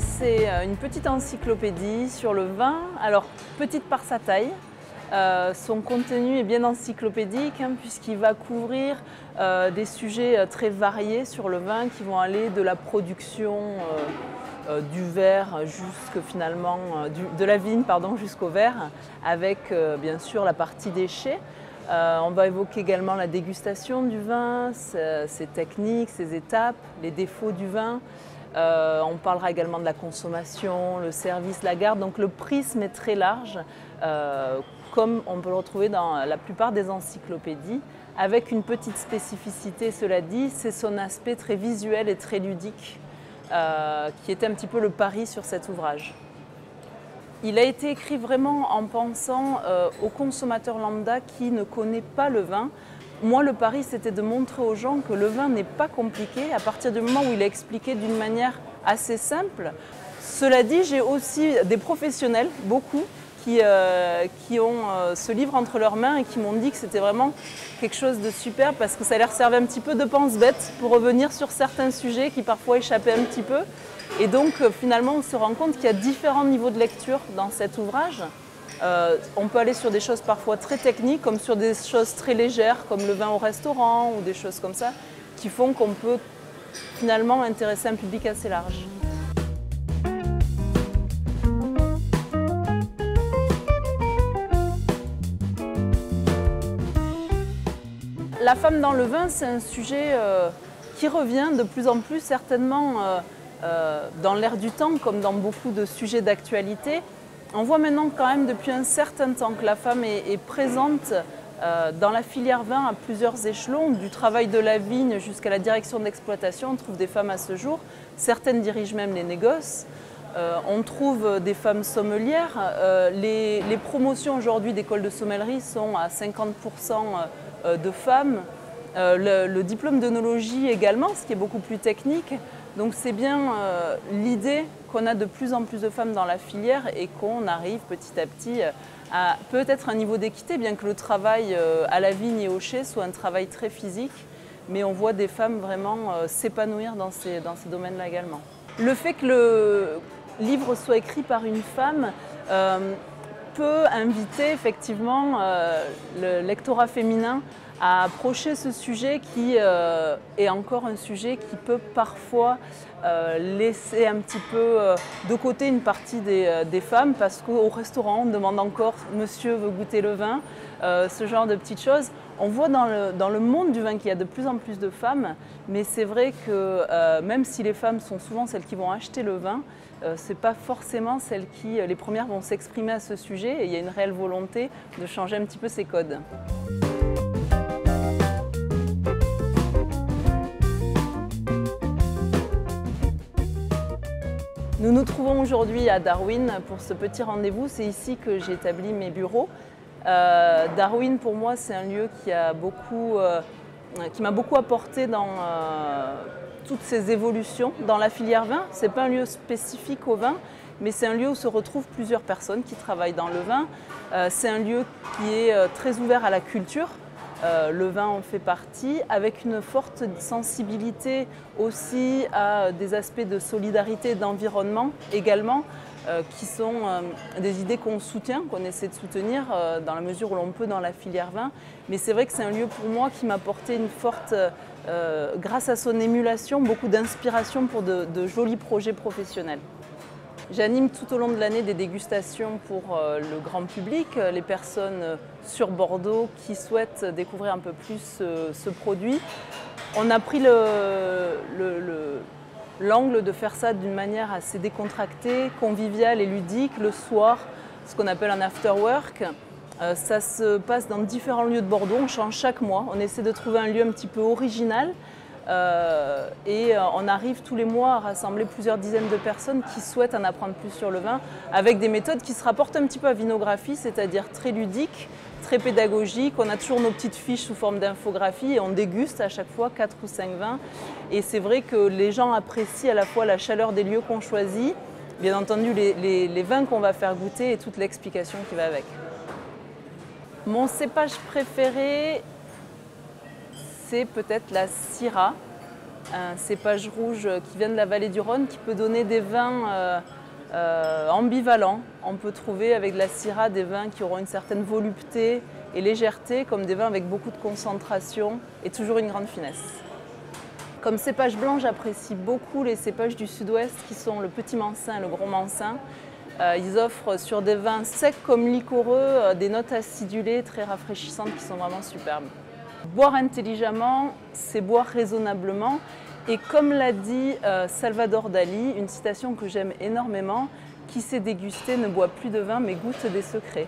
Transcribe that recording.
C'est euh, une petite encyclopédie sur le vin. Alors, petite par sa taille. Euh, son contenu est bien encyclopédique hein, puisqu'il va couvrir euh, des sujets très variés sur le vin qui vont aller de la production du verre jusqu'au finalement de la vigne pardon jusqu'au verre avec bien sûr la partie déchets. on va évoquer également la dégustation du vin, ses techniques, ses étapes, les défauts du vin. Euh, on parlera également de la consommation, le service, la garde. Donc le prisme est très large, euh, comme on peut le retrouver dans la plupart des encyclopédies, avec une petite spécificité, cela dit, c'est son aspect très visuel et très ludique, euh, qui était un petit peu le pari sur cet ouvrage. Il a été écrit vraiment en pensant au consommateur lambda qui ne connaît pas le vin, moi, le pari, c'était de montrer aux gens que le vin n'est pas compliqué à partir du moment où il est expliqué d'une manière assez simple. Cela dit, j'ai aussi des professionnels, beaucoup, qui, euh, ont euh, ce livre entre leurs mains et qui m'ont dit que c'était vraiment quelque chose de super parce que ça leur servait un petit peu de pense-bête pour revenir sur certains sujets qui parfois échappaient un petit peu. Et donc, euh, finalement, on se rend compte qu'il y a différents niveaux de lecture dans cet ouvrage. Euh, on peut aller sur des choses parfois très techniques, comme sur des choses très légères, comme le vin au restaurant ou des choses comme ça, qui font qu'on peut finalement intéresser un public assez large. La femme dans le vin, c'est un sujet euh, qui revient de plus en plus certainement euh, dans l'air du temps, comme dans beaucoup de sujets d'actualité. On voit maintenant quand même depuis un certain temps que la femme est, présente euh, dans la filière vin à plusieurs échelons, du travail de la vigne jusqu'à la direction d'exploitation. On trouve des femmes à ce jour. Certaines dirigent même les négoces. Euh, on trouve des femmes sommelières. Euh, les, promotions aujourd'hui d'écoles de sommellerie sont à 50% de femmes. Le, le, diplôme d'œnologie également, ce qui est beaucoup plus technique. Donc c'est bien l'idée qu'on a de plus en plus de femmes dans la filière et qu'on arrive petit à petit euh, à peut-être un niveau d'équité, bien que le travail euh, à la vigne et au chai soit un travail très physique, mais on voit des femmes vraiment euh, s'épanouir dans ces, dans ces domaines-là également. Le fait que le livre soit écrit par une femme peut inviter effectivement le lectorat féminin à approcher ce sujet qui euh, est encore un sujet qui peut parfois euh, laisser un petit peu euh, de côté une partie des, femmes parce qu'au restaurant on demande encore monsieur veut goûter le vin, ce genre de petites choses. On voit dans le, monde du vin qu'il y a de plus en plus de femmes, mais c'est vrai que même si les femmes sont souvent celles qui vont acheter le vin, ce n'est pas forcément celles qui, les premières, vont s'exprimer à ce sujet et il y a une réelle volonté de changer un petit peu ces codes. Nous nous trouvons aujourd'hui à Darwin pour ce petit rendez-vous. C'est ici que j'ai établi mes bureaux. Euh, Darwin, pour moi, c'est un lieu qui euh, m'a beaucoup apporté dans euh, toutes ces évolutions dans la filière vin. Ce n'est pas un lieu spécifique au vin, mais c'est un lieu où se retrouvent plusieurs personnes qui travaillent dans le vin. c'est un lieu qui est très ouvert à la culture. Le vin en fait partie, avec une forte sensibilité aussi à des aspects de solidarité et d'environnement également, qui sont euh, des idées qu'on soutient, qu'on essaie de soutenir dans la mesure où l'on peut dans la filière vin. Mais c'est vrai que c'est un lieu pour moi qui m'a apporté une forte, grâce à son émulation, beaucoup d'inspiration pour de jolis projets professionnels. J'anime tout au long de l'année des dégustations pour euh, le grand public, euh, les personnes euh, sur Bordeaux qui souhaitent découvrir un peu plus ce produit. On a pris l'angle de faire ça d'une manière assez décontractée, conviviale et ludique le soir, ce qu'on appelle un after work. Ça se passe dans différents lieux de Bordeaux, on change chaque mois, on essaie de trouver un lieu un petit peu original euh, et euh, on arrive tous les mois à rassembler plusieurs dizaines de personnes qui souhaitent en apprendre plus sur le vin avec des méthodes qui se rapportent un petit peu à vinographie, c'est-à-dire très ludiques, très pédagogiques. On a toujours nos petites fiches sous forme d'infographie et on déguste à chaque fois 4 ou 5 vins. Et c'est vrai que les gens apprécient à la fois la chaleur des lieux qu'on choisit, bien entendu les vins qu'on va faire goûter et toute l'explication qui va avec. Mon cépage préféré, c'est peut-être la Syrah. un cépage rouge qui vient de la vallée du Rhône, qui peut donner des vins euh, euh, ambivalents. On peut trouver avec la Syrah des vins qui auront une certaine volupté et légèreté, comme des vins avec beaucoup de concentration et toujours une grande finesse. Comme cépage blanc, j'apprécie beaucoup les cépages du sud-ouest qui sont le petit mansin et le gros mansin. Euh, ils offrent sur des vins secs comme liquoreux des notes acidulées très rafraîchissantes qui sont vraiment superbes. Boire intelligemment, c'est boire raisonnablement. Et comme l'a dit euh, Salvador Dali, une citation que j'aime énormément, qui sait déguster ne boit plus de vin mais goûte des secrets.